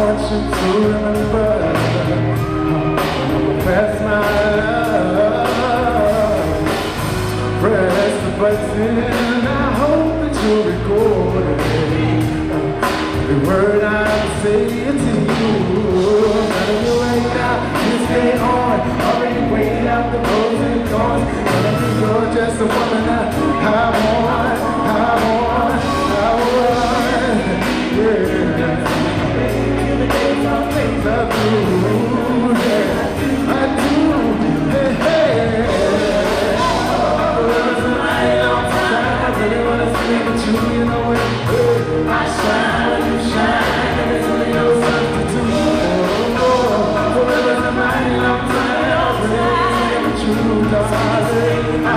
fortune to remember. That's my love. Press the button. I hope that you record The word I'm saying to you.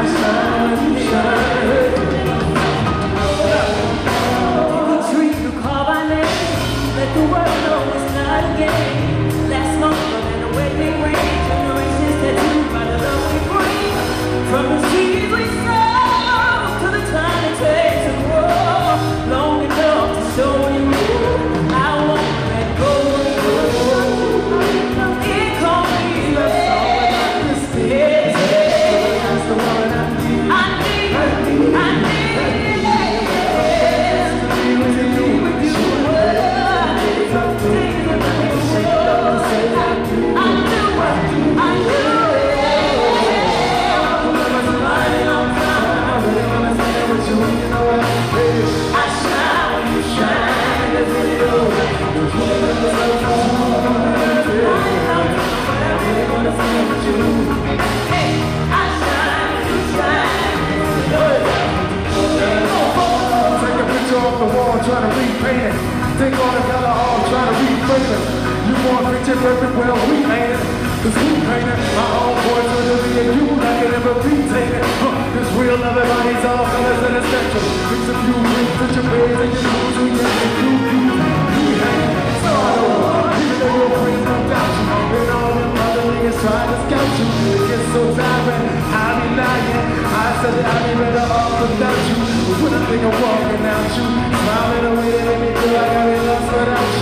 my sunshine. trying to repaint it. Take all the color off, try to refresh it. You want picture perfect, well, we it. Cause we painted my own voice so to be you like it and repeat be Huh, Cause real love, everybody's all colors and essential. Fix a few rings, put your beds and your moves, we get. said that I'd be better off without you. but when I think I'm walking out you. Smiling away that made me feel like I was lost without you.